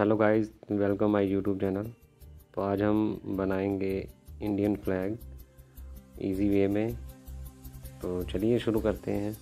Hello guys, welcome my YouTube channel. तो आज हम बनाएँगे इंडियन फ्लैग, इजी वे में। तो चलिए शुरू करते हैं।